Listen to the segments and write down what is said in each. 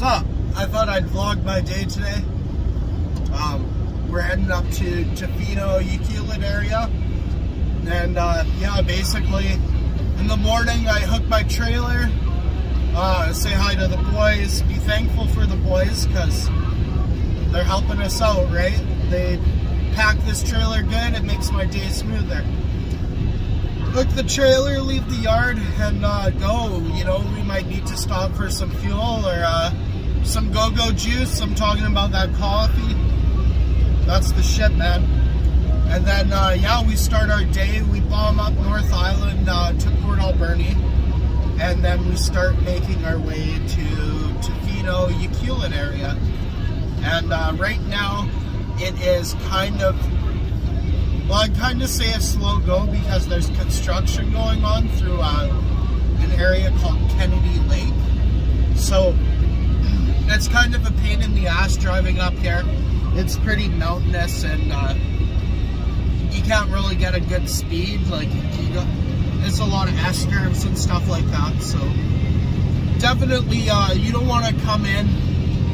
So, I thought I'd vlog my day today. Um, we're heading up to Tofino, Ucluelet area. And uh, yeah, basically, in the morning I hook my trailer, uh, say hi to the boys, be thankful for the boys because they're helping us out, right? They pack this trailer good, it makes my day smoother. Hook the trailer, leave the yard, and uh, go. You know, we might need to stop for some fuel or uh, some go-go juice. I'm talking about that coffee. That's the shit, man. And then, uh, yeah, we start our day. We bomb up North Island uh, to Port Alberni. And then we start making our way to Tofino, Ucluelet area. And uh, right now, it is kind of, well, I'd kind of say a slow go because there's construction going on through uh, an area called Kennedy Lake. So it's kind of a pain in the ass driving up here. It's pretty mountainous and uh, you can't really get a good speed. Like, it's a lot of S curves and stuff like that. So definitely, uh, you don't want to come in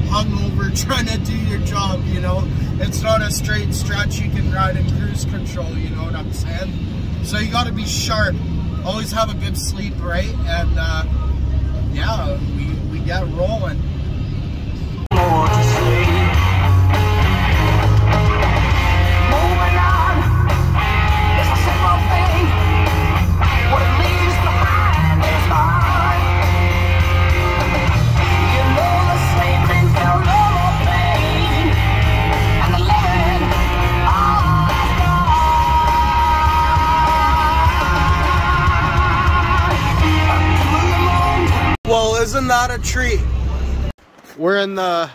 hungover trying to do your job, you know. It's not a straight stretch you can ride in cruise control, you know what I'm saying? So you got to be sharp. Always have a good sleep, right? And uh, yeah, we, we get rolling. Isn't a tree. We're in the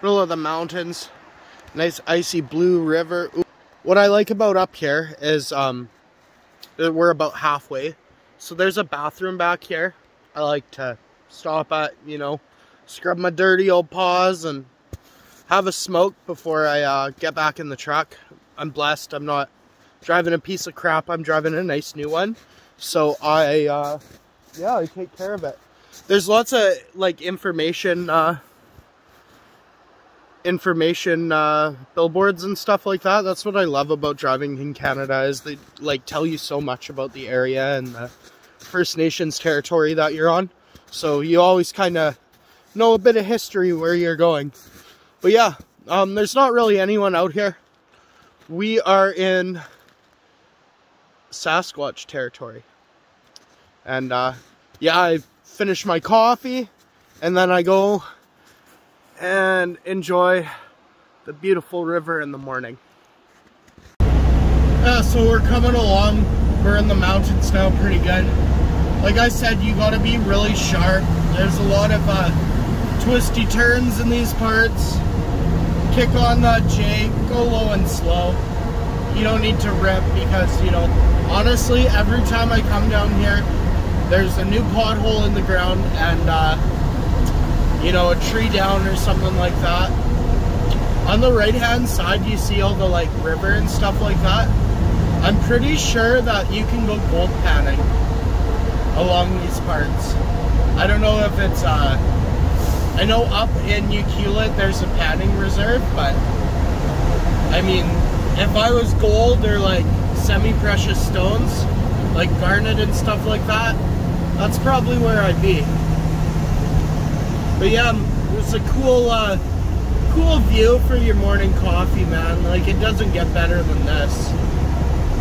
middle of the mountains. Nice icy blue river. What I like about up here is um, we're about halfway. So there's a bathroom back here. I like to stop at, you know, scrub my dirty old paws and have a smoke before I uh, get back in the truck. I'm blessed. I'm not driving a piece of crap. I'm driving a nice new one. So I, uh, yeah, I take care of it there's lots of like information uh information uh billboards and stuff like that. That's what i love about driving in canada is they like tell you so much about the area and the first nations territory that you're on. So you always kind of know a bit of history where you're going. But yeah um there's not really anyone out here. We are in sasquatch territory. And uh yeah i finish my coffee, and then I go and enjoy the beautiful river in the morning. Yeah, so we're coming along. We're in the mountains now pretty good. Like I said, you gotta be really sharp. There's a lot of uh, twisty turns in these parts. Kick on that J, go low and slow. You don't need to rip because, you know, honestly, every time I come down here, there's a new pothole in the ground and uh, you know a tree down or something like that. On the right hand side you see all the like river and stuff like that. I'm pretty sure that you can go gold panning along these parts. I don't know if it's uh I know up in Ucluelet there's a panning reserve but I mean if I was gold or like semi-precious stones like garnet and stuff like that that's probably where I'd be. But yeah, it's a cool, uh, cool view for your morning coffee, man. Like, it doesn't get better than this.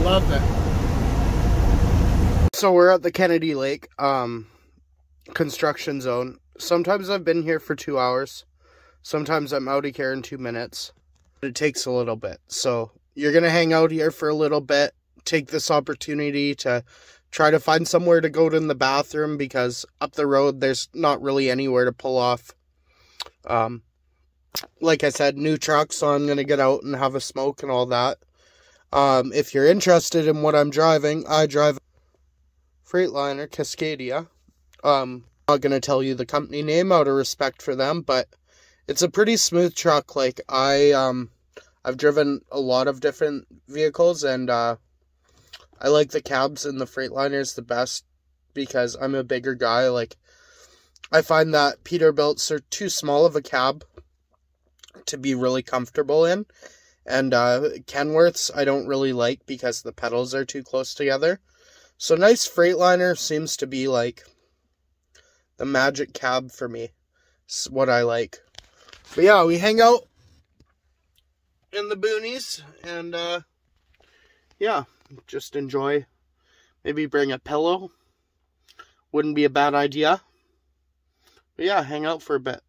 Love it. So we're at the Kennedy Lake, um, construction zone. Sometimes I've been here for two hours. Sometimes I'm out of here in two minutes. It takes a little bit. So you're going to hang out here for a little bit. Take this opportunity to try to find somewhere to go to in the bathroom because up the road there's not really anywhere to pull off. Um, like I said, new truck, so I'm gonna get out and have a smoke and all that. Um, if you're interested in what I'm driving, I drive Freightliner Cascadia. Um, I'm not gonna tell you the company name out of respect for them, but it's a pretty smooth truck. Like I um, I've driven a lot of different vehicles and uh, I like the cabs and the Freightliners the best because I'm a bigger guy. Like, I find that Peterbilts are too small of a cab to be really comfortable in. And uh, Kenworths I don't really like because the pedals are too close together. So nice Freightliner seems to be like the magic cab for me. It's what I like. But yeah, we hang out in the boonies and uh, yeah, just enjoy. Maybe bring a pillow. Wouldn't be a bad idea. But yeah, hang out for a bit.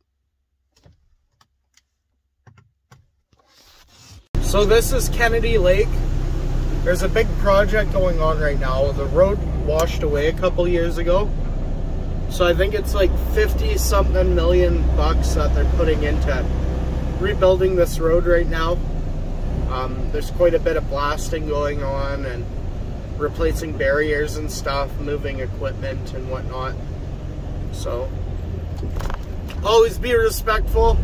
So this is Kennedy Lake. There's a big project going on right now. The road washed away a couple years ago. So I think it's like 50 something million bucks that they're putting into rebuilding this road right now. Um, there's quite a bit of blasting going on and replacing barriers and stuff, moving equipment and whatnot. So always be respectful.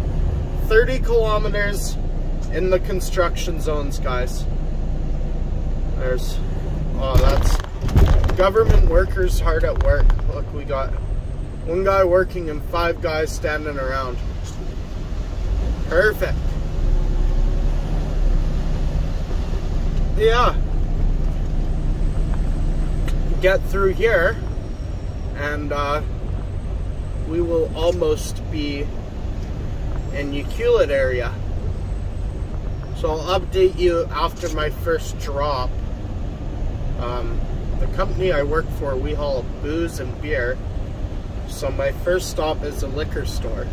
30 kilometers in the construction zones, guys. There's, oh, that's government workers hard at work. Look, we got one guy working and five guys standing around. Perfect. Yeah. Get through here and uh, we will almost be in Ucluelet area. So I'll update you after my first drop. Um, the company I work for, we haul booze and beer. So my first stop is a liquor store.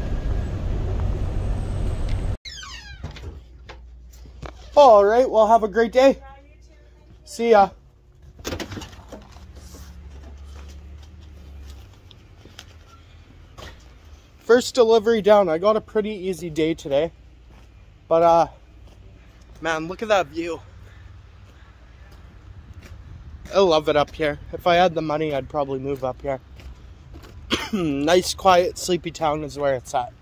All right, well, have a great day. See ya. First delivery down. I got a pretty easy day today. But, uh, Man, look at that view. I love it up here. If I had the money, I'd probably move up here. nice, quiet, sleepy town is where it's at.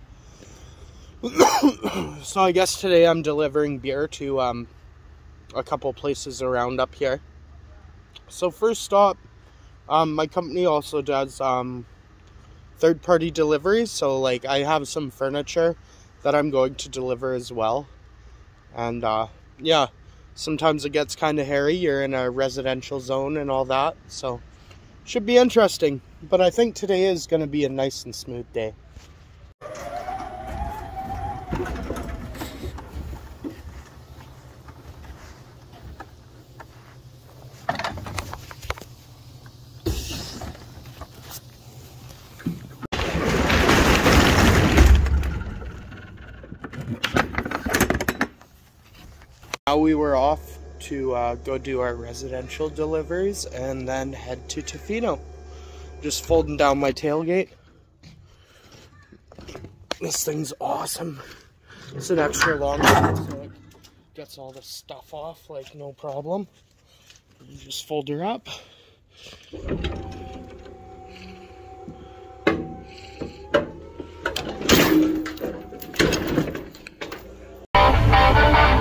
so I guess today I'm delivering beer to um, a couple places around up here. So first stop, um, my company also does um, third-party deliveries. So like I have some furniture that I'm going to deliver as well. And uh, yeah, sometimes it gets kind of hairy. You're in a residential zone and all that. So should be interesting. But I think today is going to be a nice and smooth day. Were off to uh, go do our residential deliveries and then head to Tofino. Just folding down my tailgate. This thing's awesome. It's an extra long one, so it gets all the stuff off like no problem. You just fold her up.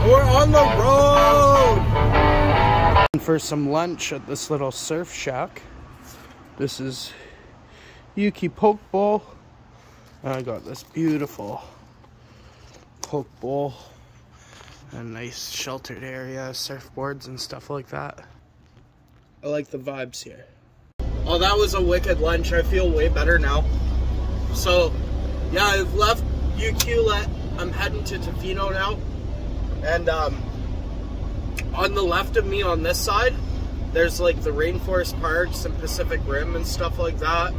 We're on the road! For some lunch at this little surf shack. This is Ukee Poke Bowl. I got this beautiful poke bowl. A nice sheltered area, surfboards and stuff like that. I like the vibes here. Oh, that was a wicked lunch. I feel way better now. So, yeah, I've left Ucluelet. I'm heading to Tofino now. And um, on the left of me on this side, there's like the Rainforest Parks and Pacific Rim and stuff like that.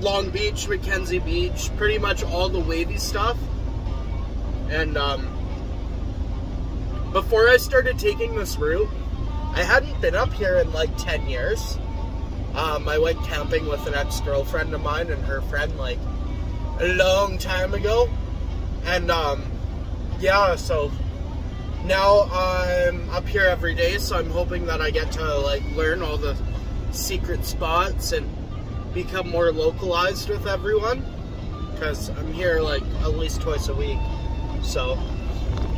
Long Beach, Mackenzie Beach, pretty much all the wavy stuff. And um, before I started taking this route, I hadn't been up here in like 10 years. Um, I went camping with an ex-girlfriend of mine and her friend like a long time ago. And um, yeah, so now I'm up here every day, so I'm hoping that I get to like learn all the secret spots and become more localized with everyone because I'm here like at least twice a week. So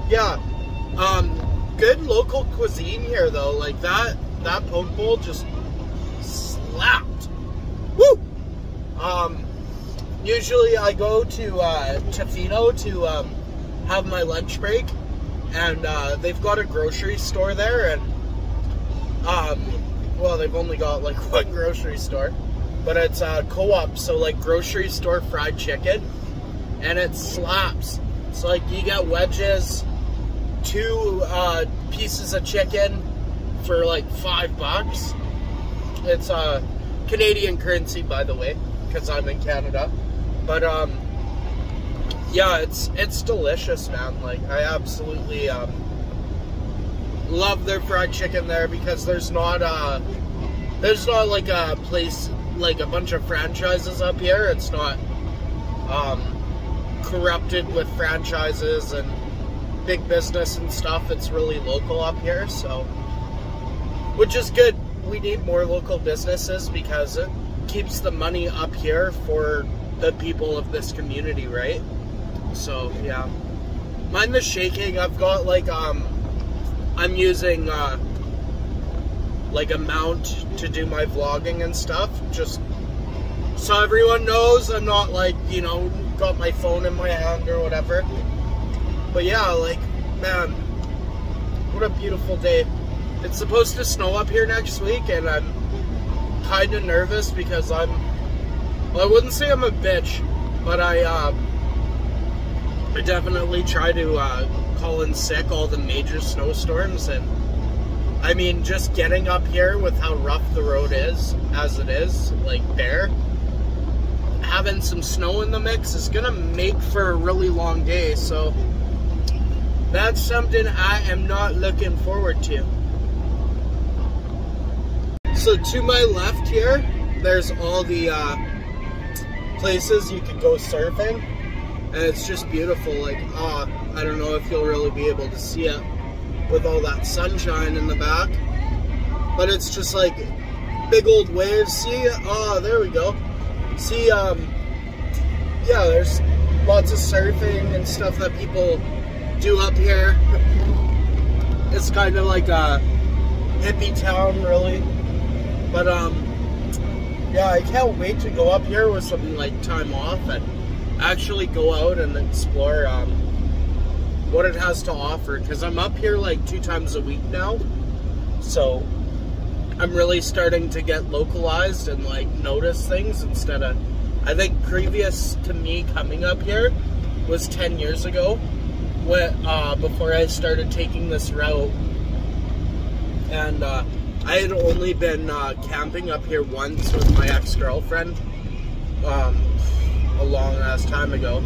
yeah, um, good local cuisine here though. Like that that poke bowl just slapped. Woo! Um, usually I go to uh, Tofino to um, have my lunch break, and uh, they've got a grocery store there, and um, well, they've only got like one grocery store, but it's a co-op, so like grocery store fried chicken, and it slaps. It's like you get wedges, two uh, pieces of chicken for like five bucks. It's uh, Canadian currency, by the way, because I'm in Canada. But um, yeah, it's it's delicious, man. Like I absolutely um, love their fried chicken there because there's not a there's not like a place like a bunch of franchises up here. It's not um, corrupted with franchises and big business and stuff. It's really local up here, so which is good. We need more local businesses because it keeps the money up here for the people of this community, right? So yeah. Mind the shaking. I've got like um I'm using uh like a mount to do my vlogging and stuff. Just so everyone knows I'm not like, you know, got my phone in my hand or whatever. But yeah, like, man, what a beautiful day. It's supposed to snow up here next week and I'm kind of nervous because I'm, well, I wouldn't say I'm a bitch, but I, uh, I definitely try to uh, call in sick all the major snowstorms and I mean, just getting up here with how rough the road is, as it is, like bare, having some snow in the mix is gonna make for a really long day, so that's something I am not looking forward to. So to my left here, there's all the uh, places you can go surfing, and it's just beautiful. Like, uh, I don't know if you'll really be able to see it with all that sunshine in the back. But it's just like big old waves. See, oh, there we go. See, um, yeah, there's lots of surfing and stuff that people do up here. It's kind of like a hippie town, really. But, um, yeah, I can't wait to go up here with some, like, time off and actually go out and explore, um, what it has to offer because I'm up here like two times a week now. So I'm really starting to get localized and like notice things instead of I think previous to me coming up here was 10 years ago when uh, before I started taking this route and uh, I had only been uh, camping up here once with my ex-girlfriend um, a long ass time ago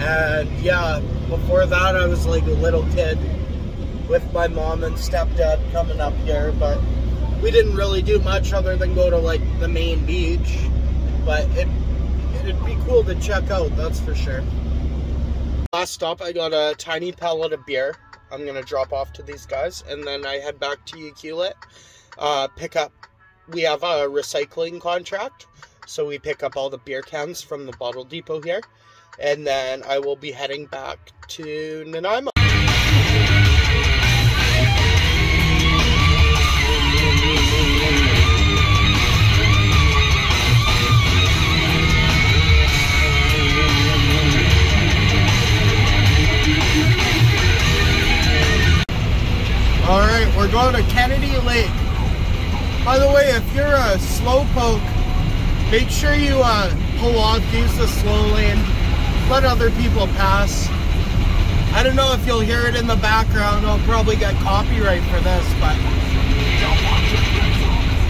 and yeah, before that, I was like a little kid with my mom and stepdad coming up here, but we didn't really do much other than go to like the main beach. But it, it'd be cool to check out, that's for sure. Last stop, I got a tiny pellet of beer. I'm gonna drop off to these guys, and then I head back to Ucluelet. Uh, pick up. We have a recycling contract, so we pick up all the beer cans from the bottle depot here and then I will be heading back to Nanaimo. All right, we're going to Kennedy Lake. By the way, if you're a slowpoke, make sure you uh, pull off, use the slow lane let other people pass. I don't know if you'll hear it in the background. I'll probably get copyright for this, but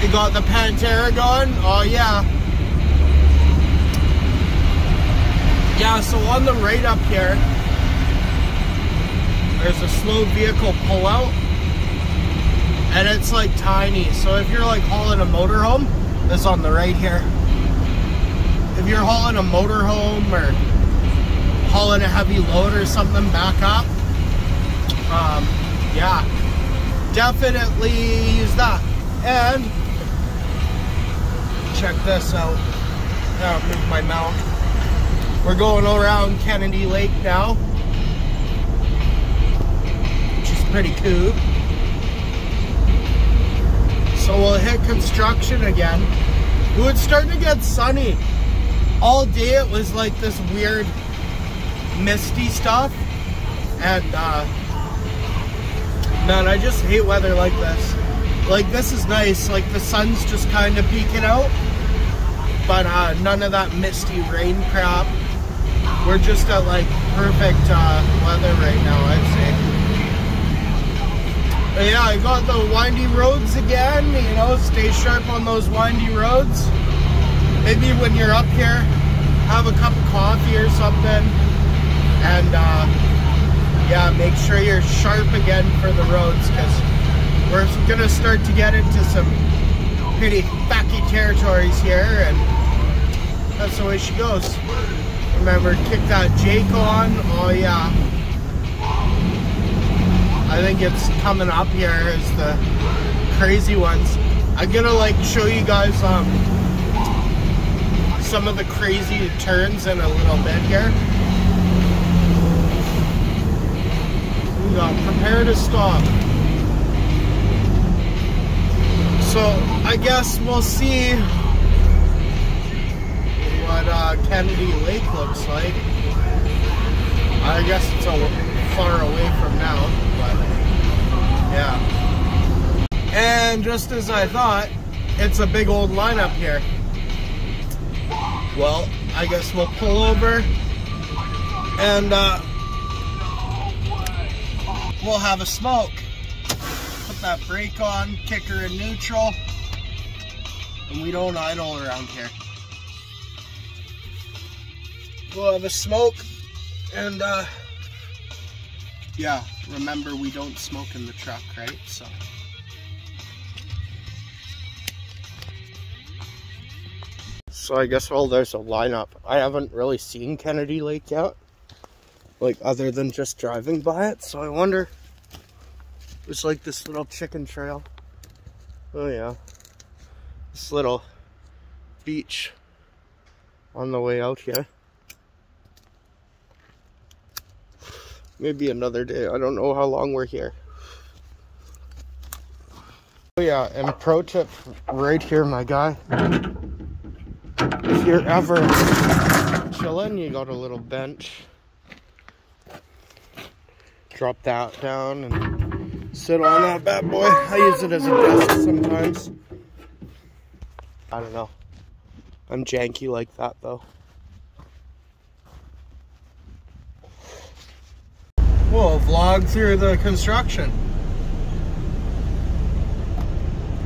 you got the Pantera going. Oh yeah. Yeah, so on the right up here, there's a slow vehicle pullout. And it's like tiny. So if you're like hauling a motorhome, this on the right here. If you're hauling a motorhome or hauling a heavy load or something back up, um, yeah, definitely use that. And check this out. I'll move my mount. We're going around Kennedy Lake now, which is pretty cool. So we'll hit construction again. Ooh, it's starting to get sunny. All day it was like this weird misty stuff. And uh, man, I just hate weather like this. Like this is nice, like the sun's just kind of peeking out. But uh, none of that misty rain crap. We're just at like perfect uh, weather right now, I'd say. But yeah, I got the windy roads again, you know, stay sharp on those windy roads. Maybe when you're up here, have a cup of coffee or something. And uh, yeah, make sure you're sharp again for the roads because we're gonna start to get into some pretty facky territories here and that's the way she goes. Remember, kick that Jake on. Oh yeah. I think it's coming up here as the crazy ones. I'm gonna like show you guys um some of the crazy turns in a little bit here. We got prepare to stop. So I guess we'll see what uh, Kennedy Lake looks like. I guess it's a far away from now, but yeah. And just as I thought, it's a big old lineup here. Well, I guess we'll pull over and uh, we'll have a smoke. Put that brake on, kicker in neutral, and we don't idle around here. We'll have a smoke, and uh, yeah, remember we don't smoke in the truck, right? So. So I guess well there's a lineup. I haven't really seen Kennedy Lake yet. Like other than just driving by it. So I wonder it's like this little chicken trail. Oh yeah. This little beach on the way out here. Maybe another day. I don't know how long we're here. Oh yeah, and pro tip right here, my guy if you're ever chilling, you got a little bench. Drop that down and sit on that bad boy. I use it as a desk sometimes. I don't know. I'm janky like that though. We'll vlog through the construction.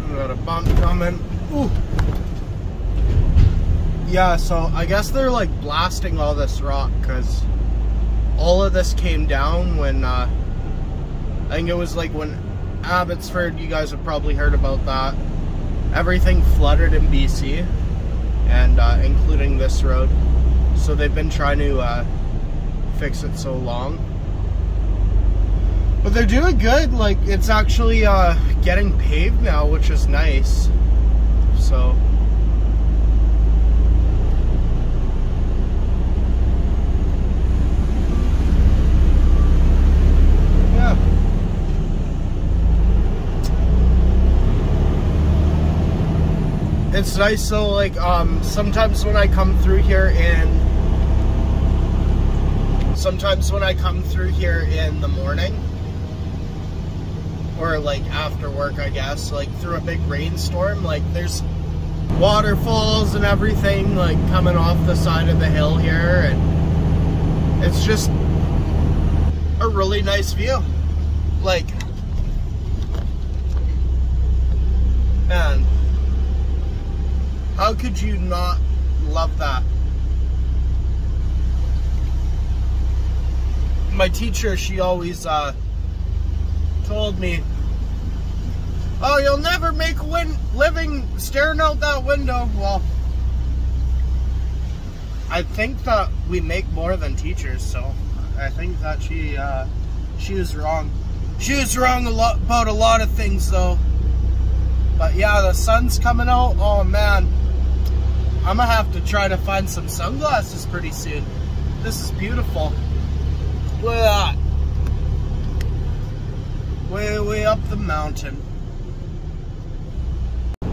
Got a bump coming. Ooh yeah, so I guess they're like blasting all this rock because all of this came down when uh, I think it was like when Abbotsford, you guys have probably heard about that. Everything flooded in BC and uh, including this road. So they've been trying to uh, fix it so long. But they're doing good. Like it's actually uh, getting paved now, which is nice. So it's nice so like um sometimes when I come through here and sometimes when I come through here in the morning or like after work I guess like through a big rainstorm like there's waterfalls and everything like coming off the side of the hill here and it's just a really nice view like man how could you not love that? My teacher, she always uh, told me, oh, you'll never make a win living staring out that window. Well, I think that we make more than teachers, so I think that she uh, she was wrong. She was wrong a lot about a lot of things, though. But yeah, the sun's coming out. Oh man. I'm gonna have to try to find some sunglasses pretty soon. This is beautiful. Look at that. Way, way up the mountain.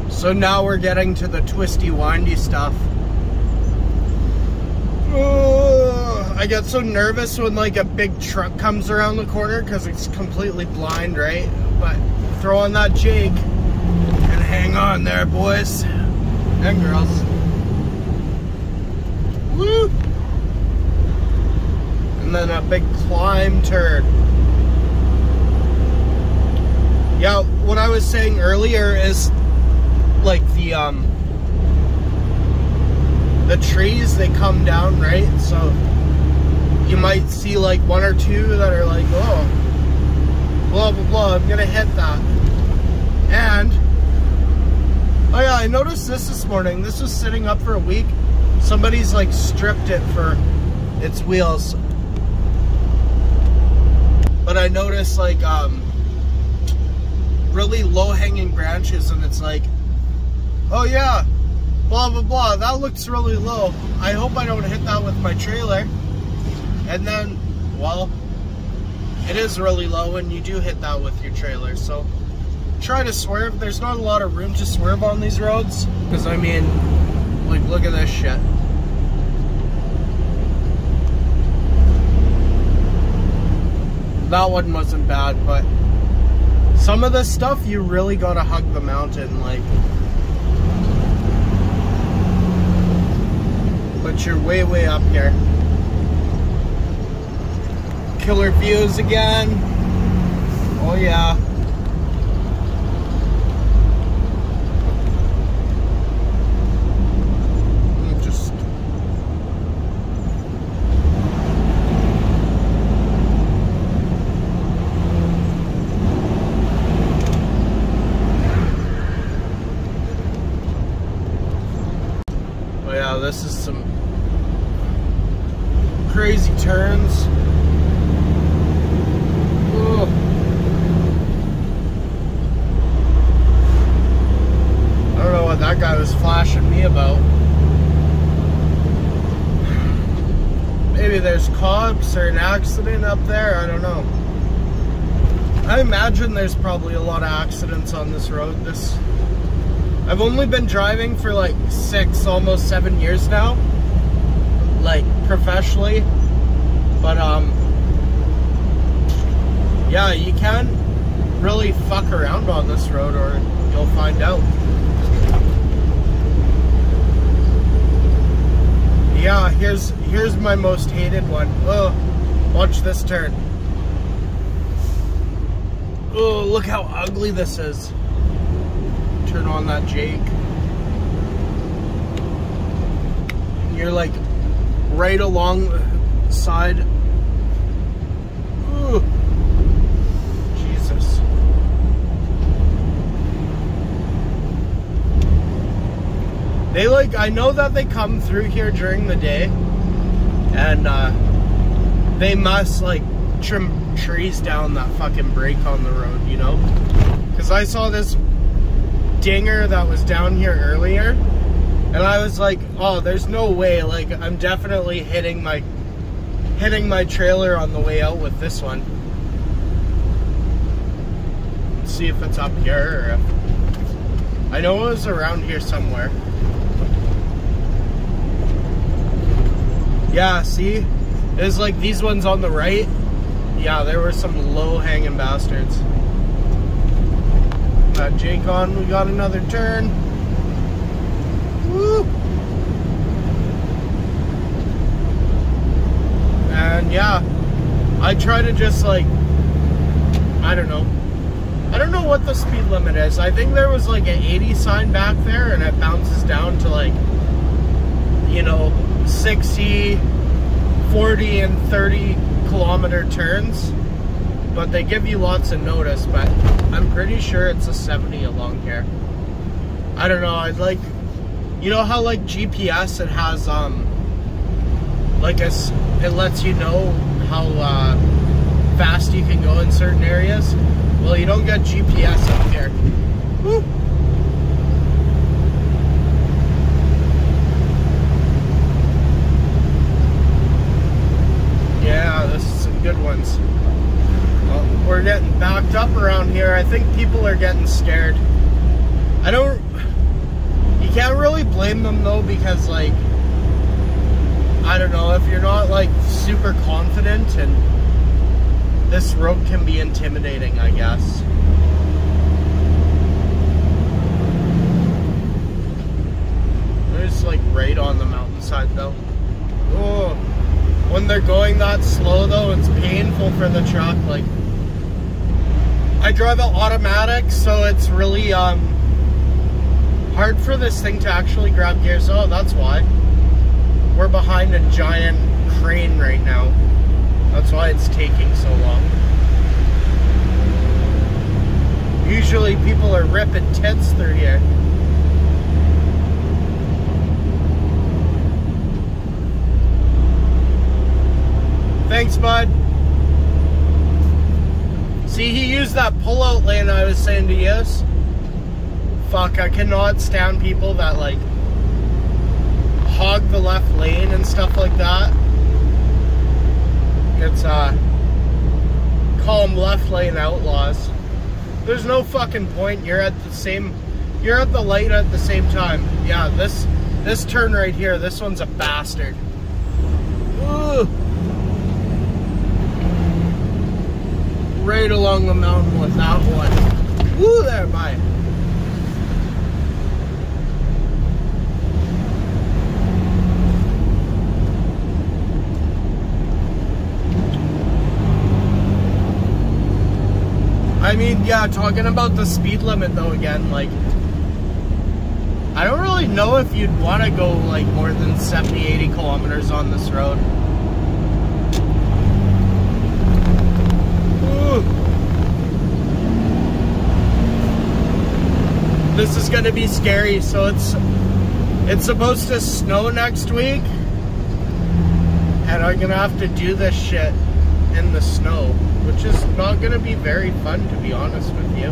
So now we're getting to the twisty, windy stuff. I get so nervous when like a big truck comes around the corner because it's completely blind, right? But throw on that Jake and hang on there, boys and girls. And then a big climb turn. Yeah, what I was saying earlier is like the um the trees they come down, right? So you might see like one or two that are like, oh blah blah blah, I'm gonna hit that. And oh yeah, I noticed this this morning. This was sitting up for a week. Somebody's like stripped it for its wheels. But I noticed like um really low hanging branches and it's like, oh yeah, blah blah blah, that looks really low. I hope I don't hit that with my trailer. And then, well, it is really low and you do hit that with your trailer. So try to swerve. There's not a lot of room to swerve on these roads. Because I mean, like look at this shit. That one wasn't bad, but some of the stuff you really gotta hug the mountain like but you're way way up here. Killer views again. Oh yeah this is some crazy turns. Ooh. I don't know what that guy was flashing me about. Maybe there's cops or an up there, I don't know. I imagine there's probably a lot of accidents on this road. This I've only been driving for like six, almost seven years now, like professionally. But um, yeah, you can really fuck around on this road, or you'll find out. Yeah, here's here's my most hated one. Oh, watch this turn. Oh, look how ugly this is turn on that Jake. You're like right along the side. Ooh. Jesus. They like, I know that they come through here during the day and uh, they must like trim trees down that fucking break on the road, you know? Because I saw this dinger that was down here earlier. And I was like, oh, there's no way. Like, I'm definitely hitting my hitting my trailer on the way out with this one. Let's see if it's up here if, I know it was around here somewhere. Yeah, see? It's like these ones on the right. Yeah, there were some low hanging bastards. Got Jake on, we got another turn. Woo! And yeah, I try to just like, I don't know. I don't know what the speed limit is. I think there was like an 80 sign back there and it bounces down to like, you know, 60, 40, and 30 kilometer turns but they give you lots of notice, but I'm pretty sure it's a 70 along here. I don't know, I'd like, you know how like GPS, it has, um, like a, it lets you know how uh, fast you can go in certain areas? Well, you don't get GPS up here. Woo. Yeah, this is some good ones we're getting backed up around here. I think people are getting scared. I don't, you can't really blame them though because like, I don't don't know, if you're not like super confident and this road can be intimidating, I guess. There's like right on the mountainside though. Oh, when they're going that slow though, it's painful for the truck. Like, I drive an automatic, so it's really um, hard for this thing to actually grab gears. Oh, that's why. We're behind a giant crane right now. That's why it's taking so long. Usually people are ripping tents through here. Thanks, bud. See, he used that pull-out lane I was saying to use. Fuck, I cannot stand people that, like, hog the left lane and stuff like that. It's, uh, call them left lane outlaws. There's no fucking point. You're at the same, you're at the light at the same time. Yeah, this, this turn right here, this one's a bastard. Ooh. Right along the mountain with that one. Woo there, bye. I mean, yeah, talking about the speed limit though again, like, I don't really know if you'd want to go like more than 70, 80 kilometers on this road. This is gonna be scary. So it's it's supposed to snow next week, and I'm gonna have to do this shit in the snow, which is not gonna be very fun to be honest with you.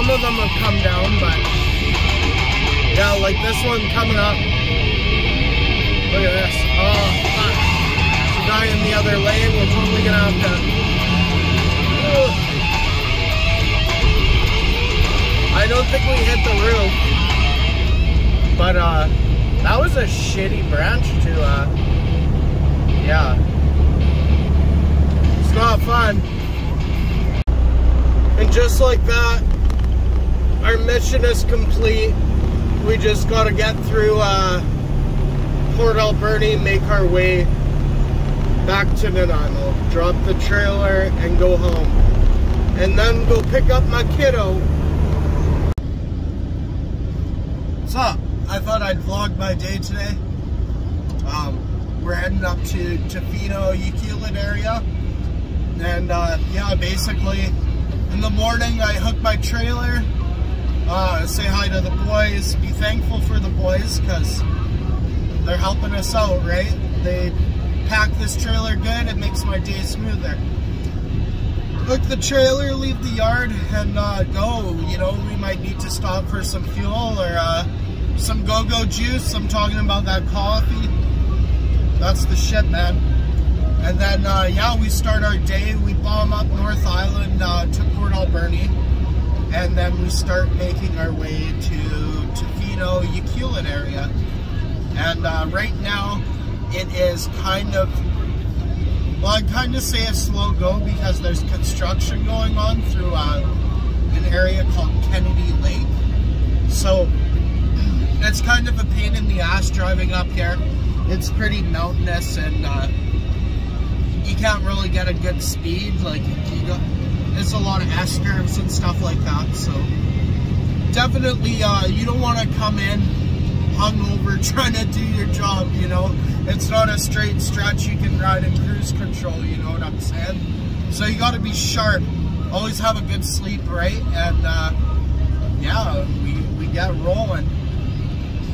Some of them have come down, but yeah, like this one coming up. Look at this. Oh, fuck. A guy in the other lane. We're totally gonna have to. I don't think we hit the roof, but uh, that was a shitty branch to uh, yeah It's not fun. And just like that, our mission is complete. We just got to get through uh, Port Alberni, make our way back to Nanaimo, drop the trailer, and go home. And then go pick up my kiddo. What's up? I thought I'd vlog my day today. Um, we're heading up to Tofino, Ucluelet area. And uh, yeah, basically in the morning I hook my trailer, uh, say hi to the boys, be thankful for the boys because they're helping us out, right? They pack this trailer good, it makes my day smoother. Hook the trailer, leave the yard, and uh, go. You know, we might need to stop for some fuel or uh, some go-go juice. I'm talking about that coffee. That's the shit, man. And then, uh, yeah, we start our day. We bomb up North Island uh, to Port Alberni. And then we start making our way to Tofino, Ucluelet area. And uh, right now, it is kind of, well, I kind of say a slow go because there's construction going on through uh, an area called Kennedy Lake. So it's kind of a pain in the ass driving up here. It's pretty mountainous and uh, you can't really get a good speed. Like you there's a lot of S curves and stuff like that. So definitely, uh, you don't want to come in hungover trying to do your job. You know, it's not a straight stretch you can ride in cruise control. You know what I'm saying? So you got to be sharp. Always have a good sleep, right? And uh, yeah, we we get rolling.